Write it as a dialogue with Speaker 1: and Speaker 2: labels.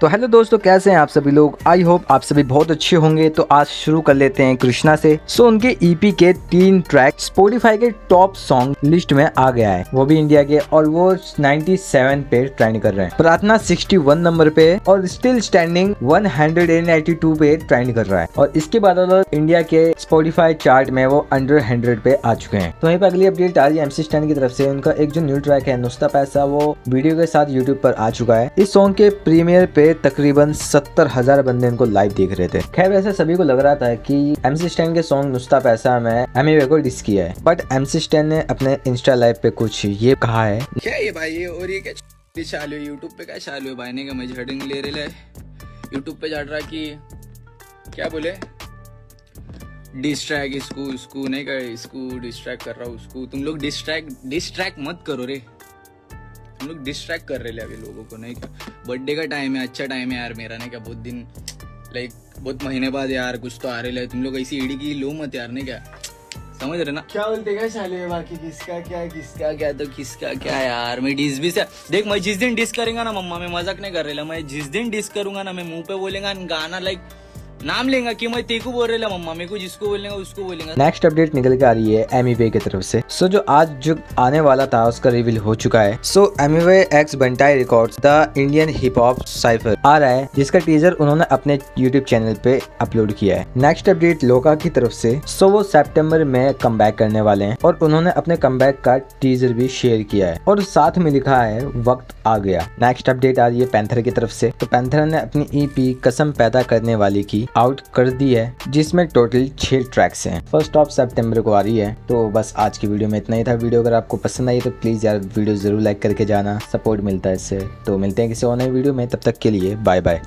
Speaker 1: तो हेलो दोस्तों, कैसे हैं आप सभी लोग? आई होप आप सभी बहुत अच्छे होंगे। तो आज शुरू कर लेते हैं कृष्णा से। सो उनके ईपी के तीन ट्रैक स्पोटिफाई के टॉप सॉन्ग लिस्ट में आ गया है। वो भी इंडिया के और वो 97 पे ट्रेंड कर रहे हैं। प्रार्थना 61 नंबर पे और स्टिल स्टैंडिंग 182 पे ट्रेंड कर रहा है। और इसके बाद इंडिया के स्पोटिफाई चार्ट में वो अंडर हंड्रेड पे आ चुके हैं। तो वहीं पर अगली अपडेट आ रही है एमसी स्टैंड की तरफ़ से। उनका एक जो न्यू ट्रैक है, नुस्ता पैसा, वो वीडियो के साथ यूट्यूब पर आ चुका है। इस सॉन्ग के प्रीमियर पे तकरीबन सत्तर हज़ार बंदे इनको लाइव देख रहे थे। खैर, वैसे सभी को लग रहा था कि एमसी स्टैंड के सॉन्ग नुस्ता पैसा में एम को डिस किया है। बट एमसी स्टैंड ने अपने इंस्टा लाइव पे कुछ ये कहा है।
Speaker 2: क्या ये भाई, ये और ये क्या चालू यूट्यूब पे क्या चालू है भाई? ने का मैं हेडिंग ले रहे यूट्यूब पे चढ़ रहा कि क्या बोले? डिस्ट्रैक इसको इसको नहीं कर, इसको डिस्ट्रैक्ट कर रहा हूँ उसको तुम लोग डिस्ट्रैक्ट डिस्ट्रैक्ट मत करो रे। हम लोग डिस्ट्रैक्ट कर रहे अभी लोगों को, नहीं क्या? बर्थडे का टाइम है अच्छा टाइम है यार मेरा, नहीं क्या? बहुत दिन लाइक बहुत महीने बाद यार कुछ तो आ रहे तुम लोग ऐसी ईडी की लो मत यार, नहीं क्या? समझ रहे ना? क्या बोलते क्या चाले बाकी? किसका क्या किसका क्या तो किसका क्या यार? मैं डिस भी से देख, मैं जिस दिन डिस करेगा ना, मम्मा, मैं मज़ाक नहीं कर रहा, मैं जिस दिन डिस करूँगा ना, मैं मुँह पे बोलेगा, गाना लाइक नाम लेगा कि मैं तेको बोल रहे मम्मा मेरे को जिसको बोलेगा उसको बोलेगा।
Speaker 1: नेक्स्ट अपडेट निकल के आ रही है एमी की तरफ़ से। सो so, जो आज जो आने वाला था उसका रिवील हो चुका है। So Emiway X Bantai records the Indian hip hop cypher आ रहा है जिसका टीजर उन्होंने अपने यूट्यूब चैनल पे अपलोड किया है। नेक्स्ट अपडेट लोका की तरफ़ से। सो so, वो सेप्टेम्बर में कम करने वाले हैं और उन्होंने अपने कम का टीजर भी शेयर किया है। और साथ में लिखा है वक्त आ गया। नेक्स्ट अपडेट आ रही है पैंथर की तरफ़ से। तो पैंथर ने अपनी ईपी e कसम पैदा करने वाली की आउट कर दी है, जिसमें टोटल छह ट्रैक्स हैं। फ़र्स्ट ऑफ़ सितंबर को आ रही है तो बस आज की वीडियो में इतना ही था। वीडियो अगर आपको पसंद आई तो प्लीज़ यार वीडियो ज़रूर लाइक करके जाना। सपोर्ट मिलता है इससे। तो मिलते हैं किसी और नई वीडियो में। तब तक के लिए बाय बाय